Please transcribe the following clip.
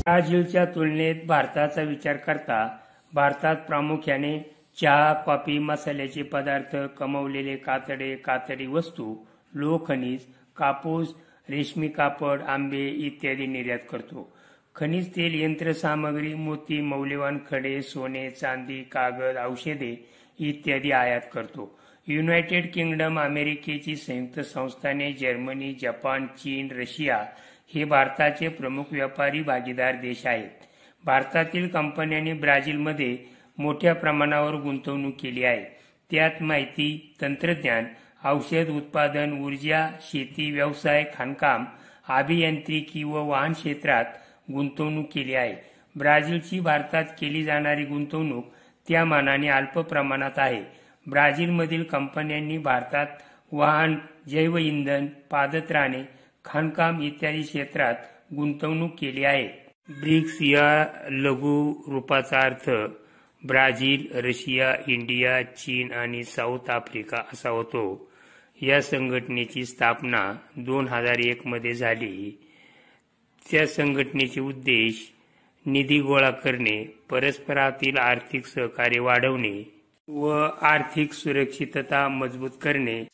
ब्राझीलच्या तुलनेत भारताचा विचार करता भारतात प्रामुख्याने चहा कॉफी मसाल्याचे पदार्थ कमवलेले कातडे कातडी वस्तू लोखनिज कापूस रेशमी कापड आंबे इत्यादी निर्यात करतो. खनिज तेल यंत्रसामग्री मोती मौल्यवान खडे सोने चांदी कागद औषधे इत्यादी आयात करतो. युनायटेड किंगडम अमेरिकेची संयुक्त संस्थाने जर्मनी जपान चीन रशिया हे भारताचे प्रमुख व्यापारी भागीदार देश आहेत. भारतातील कंपन्यांनी ब्राझीलमध्ये मोठ्या प्रमाणावर गुंतवणूक केली आहे. त्यात माहिती तंत्रज्ञान औषध उत्पादन ऊर्जा शेती व्यवसाय खाणकाम अभियांत्रिकी व वाहन क्षेत्रात गुंतवणूक केली आहे. ब्राझीलची भारतात केली जाणारी गुंतवणूक त्या मानाने अल्प प्रमाणात आहे. ब्राझीलमधील कंपन्यांनी भारतात वाहन जैवइंधन पादत्राणे खाणकाम इत्यादी क्षेत्रात गुंतवणूक केली आहे. ब्रिक्स या लघु रूपाचा अर्थ ब्राझील रशिया इंडिया चीन आणि साऊथ आफ्रिका असा होतो. या संघटनेची स्थापना दोन हजार एकमध्ये झाली. त्या संघटनेचे उद्देश निधी गोळा करणे परस्परातील आर्थिक सहकार्य वाढवणे व आर्थिक सुरक्षितता मजबूत करणे.